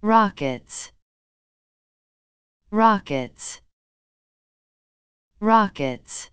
rockets. Rockets. Rockets.